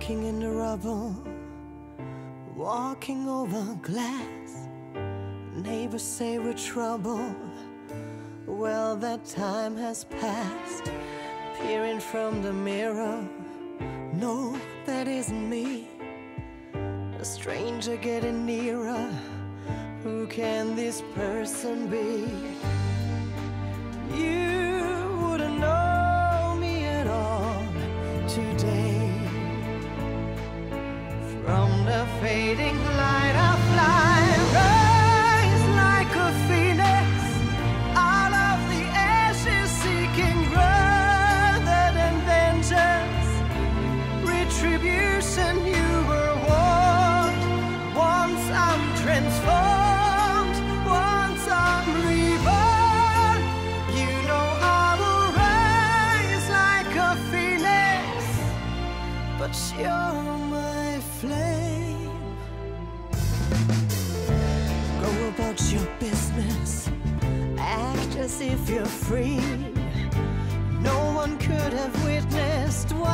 trouble, walking over glass. Neighbors say we're trouble. Well, that time has passed. Peering from the mirror, no, that isn't me. A stranger getting nearer. Who can this person be? From the fading light, I fly, rise like a phoenix out of the ashes, seeking. Retribution, you were warned. Once I'm transformed, if you're free. No one could have witnessed what